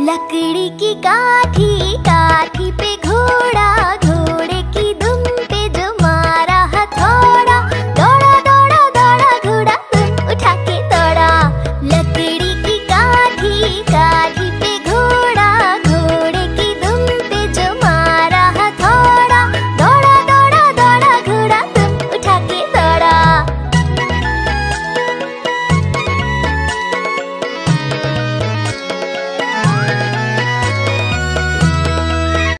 लकड़ी की काठी का